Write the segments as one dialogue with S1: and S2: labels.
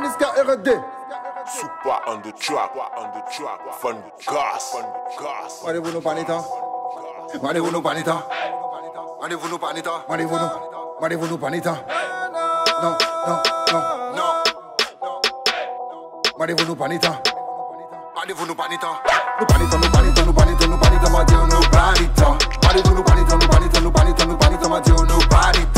S1: Niska RD.
S2: Super on the track, on the track, fun gas, fun gas.
S1: Rendez-vous nous panita. Rendez-vous nous panita. Rendez-vous nous panita. Rendez-vous nous. Rendez-vous nous panita. Non, non, non, non. Rendez-vous nous panita. Rendez-vous nous panita. Nous panita, nous panita, nous panita, nous panita, ma Dieu, nous panita. Rendez-vous nous panita, nous panita, nous panita, nous panita, ma Dieu, nous panita.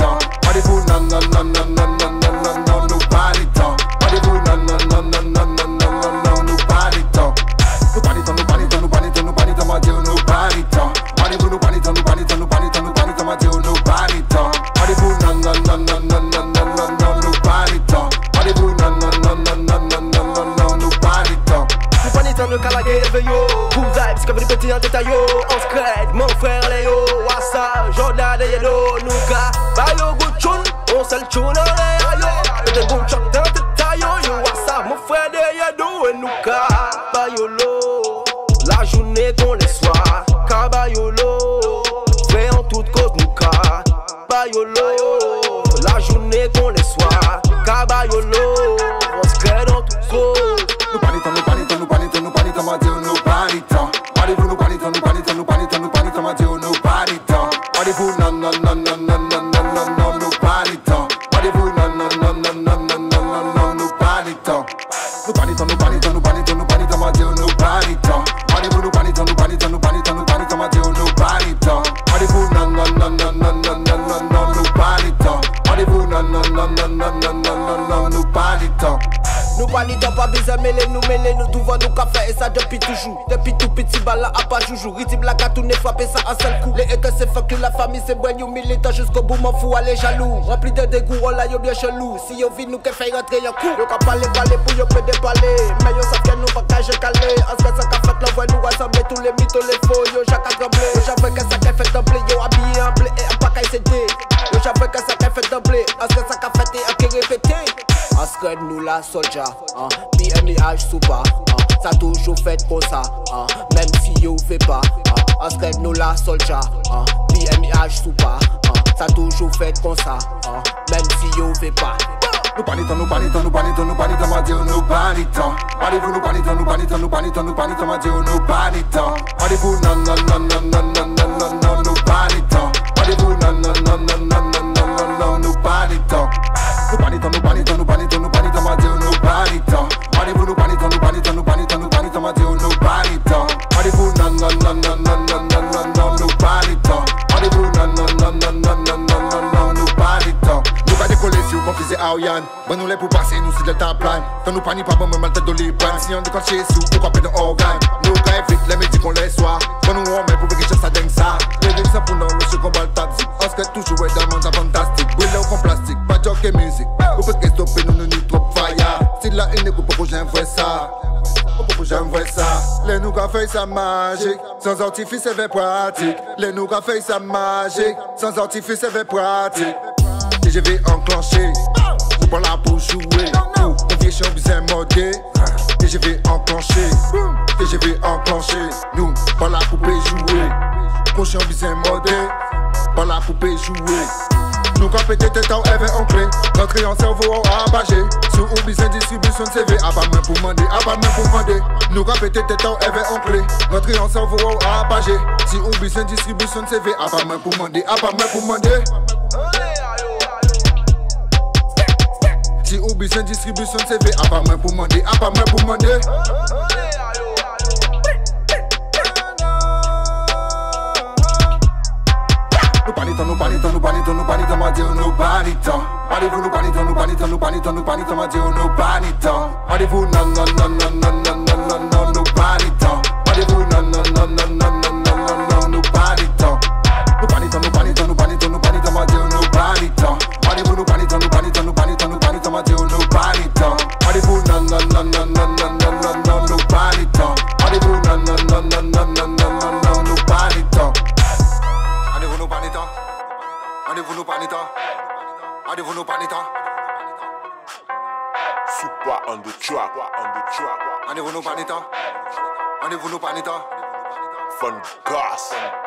S3: Panitons le calagé éveillé Good vibes comme des petits en détail On scred, mon frère Léo. Wassa, Jordan et Yedo Nuka, Bayo Guchun On se le l'air yo. Peut-être bon choc dans tes Yo. Wassa, mon frère de Yedo et Nuka Bayolo La journée qu'on les soirs Kabayolo Fait en toute cause Nuka Bayolo La journée qu'on les soirs Kabayolo On scred en toute cause
S1: panita. Rendez-vous nous panita, nous panita, nous panita, nous panita, ma Dieu, nous panita. Rendez-vous non, non, non, non, non, non, non, non, non, nous panita. Rendez-vous non, non, non, non, non, non, non, non, non, nous panita. Nous panita, nous panita, nous panita, nous panita, ma Dieu, nous panita. Rendez-vous nous panita, nous panita, nous panita, nous panita, ma Dieu, nous panita. Rendez-vous non, non, non, non, non, non, non, non, non, nous panita. Rendez-vous non, non, non, non, non, non, non, non, non, nous panita.
S3: Nous panitons pas besoin mêler, nous mêler, nous tout nous café et ça depuis toujours. Depuis tout petit bala à pas joujou. Riti blaga tout n'est frappé ça un seul coup. Les haters c'est fuck la famille c'est bon, you militant jusqu'au bout, m'en fous, allez jaloux. Rempli de dégoût, oh là yo bien chelou. Si yo vit nous que fait rentrer un coup. Yo ka parler, parler pour yo peut déballer. Mais yo savent que nous pas cacher calé. En ce que ça qu'a fait l'envoi, nous rassembler tous les mythos, les faux? Yo tremblé. Yo j'avoue que ça qu'a fait trembler. Yo habillé en blé et pas qu'à céder. Yo j'avoue que ça qu'a fait trembler. En ce que ça Ascred nous la soldier, hein. BMIH super, hein. ça toujours fait comme ça, hein. même si yo fait pas. Hein. Ascred nous la. BMIH super, hein. ça toujours fait comme ça, hein. même si yo fait pas.
S1: Nous panita, nous panita, nous panita, nous panita, ma Dieu, nous panita. Rendez-vous, nous panita, nous panita, nous panita, nous panita, ma Dieu, nous panita. Rendez-vous, non, non, non, non, non, non, non, non, non, nous panita. Rendez-vous, non, non, non, non, non, et Aoyan. Bon, nous les pour passer, nous c'est delta plan. Quand nous panique pas, bon, même tête de. Si on déconne chez sous, pourquoi pas de organe? Nous, quand vite, les métiers qu'on les soit. Bon, nous, on met pour que ça dingue ça. Les dingues, ça pour nous, le second bal taxi. On se toujours, ouais, dans monde, fantastique. Brûle au plastique, pas de jockey musique. Ou peut stopper, nous, nous, nous, trop fire. Si la une écoute, pourquoi j'aime ça? Pourquoi j'aime ça? Les nous, fait ça magique. Sans artifice, c'est vrai pratique. Les nous, fait ça magique. Sans artifice, c'est vrai pratique. Et je suis pas là pour jouer. Convié sur bizarre modé. TGV enclenché. TGV enclenché. Nous, pas la poupée jouer. Conscient bizarre modé. Pas la poupée jouer. Nous quand pété tête en rêve en clé en cerveau en abagé Sur ou besoin distribution de CV Abat ah, main pour demander, ah, abat main pour demander Nous quand pété tête en rêve en clé en cerveau en abagé Si ou besoin distribution de CV Abat ah, main pour demander, abat main pour demander Ti ou bisen distribusyon CV A pa mwen pou mande, a pa mwen pou mande Nou panitan, nou panitan, nou panitan, nou panitan Ma diyo nou panitan Adevou nou panitan, nou panitan, nou panitan, nou panitan Ma diyo nou panitan Adevou nan nan nan nan nan nan nan nan nan Nou panitan Adevou nan nan nan nan
S2: Super on the track, on the track,
S1: Rendez-vous, nous panita. Rendez-vous, nous panita.
S2: fun gas.
S1: Non,